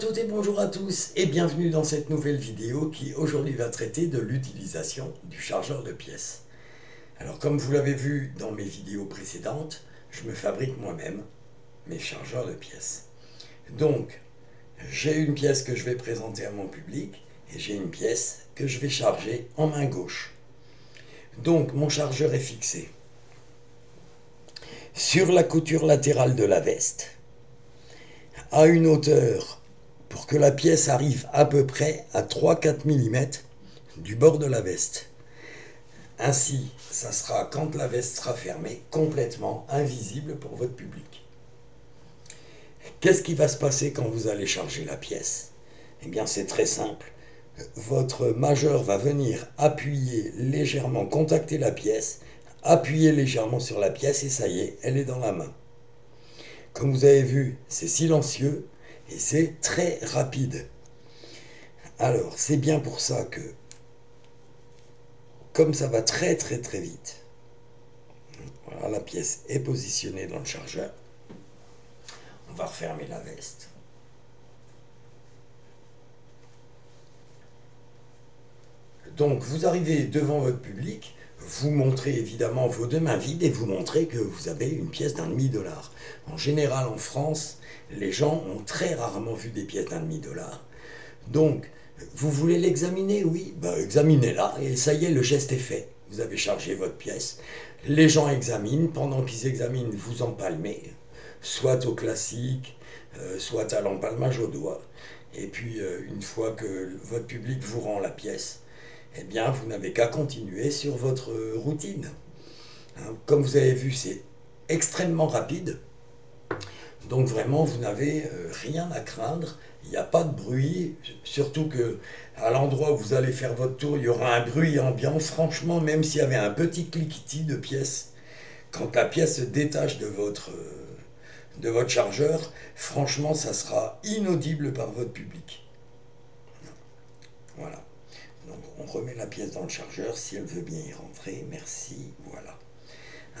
toutes et bonjour à tous et bienvenue dans cette nouvelle vidéo qui aujourd'hui va traiter de l'utilisation du chargeur de pièces. Alors comme vous l'avez vu dans mes vidéos précédentes, je me fabrique moi-même mes chargeurs de pièces. Donc j'ai une pièce que je vais présenter à mon public et j'ai une pièce que je vais charger en main gauche. Donc mon chargeur est fixé sur la couture latérale de la veste à une hauteur pour que la pièce arrive à peu près à 3-4 mm du bord de la veste. Ainsi, ça sera, quand la veste sera fermée, complètement invisible pour votre public. Qu'est-ce qui va se passer quand vous allez charger la pièce? Eh bien, c'est très simple. Votre majeur va venir appuyer légèrement, contacter la pièce, appuyer légèrement sur la pièce et ça y est, elle est dans la main. Vous avez vu, c'est silencieux et c'est très rapide. Alors, c'est bien pour ça que, comme ça va très très très vite, voilà, la pièce est positionnée dans le chargeur. On va refermer la veste. Donc, vous arrivez devant votre public, vous montrez évidemment vos deux mains vides et vous montrez que vous avez une pièce d'un demi-dollar. En général, en France, les gens ont très rarement vu des pièces d'un demi-dollar. Donc, vous voulez l'examiner? Oui, ben, examinez-la et ça y est, le geste est fait. Vous avez chargé votre pièce. Les gens examinent. Pendant qu'ils examinent, vous empalmez, soit au classique, euh, soit à l'empalmage au doigt. Et puis, euh, une fois que votre public vous rend la pièce, eh bien, vous n'avez qu'à continuer sur votre routine. Hein, comme vous avez vu, c'est extrêmement rapide. Donc vraiment, vous n'avez euh, rien à craindre. Il n'y a pas de bruit. Surtout que à l'endroit où vous allez faire votre tour, il y aura un bruit ambiant. Franchement, même s'il y avait un petit cliquetis de pièces, quand la pièce se détache de votre, euh, de votre chargeur, franchement, ça sera inaudible par votre public. Voilà. Remet la pièce dans le chargeur si elle veut bien y rentrer. Merci. Voilà.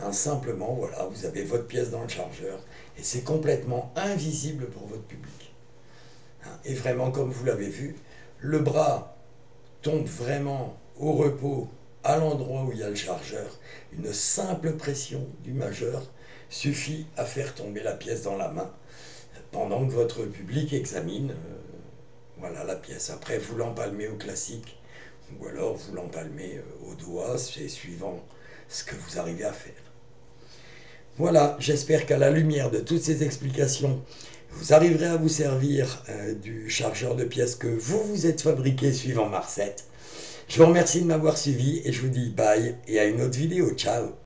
Hein, simplement, voilà, vous avez votre pièce dans le chargeur et c'est complètement invisible pour votre public. Hein, et vraiment, comme vous l'avez vu, le bras tombe vraiment au repos à l'endroit où il y a le chargeur. Une simple pression du majeur suffit à faire tomber la pièce dans la main pendant que votre public examine euh, la pièce. Après, vous l'empalmez au classique ou alors vous l'empalmez euh, au doigt, c'est suivant ce que vous arrivez à faire. Voilà, j'espère qu'à la lumière de toutes ces explications, vous arriverez à vous servir euh, du chargeur de pièces que vous vous êtes fabriqué suivant ma recette. Je vous remercie de m'avoir suivi et je vous dis bye et à une autre vidéo. Ciao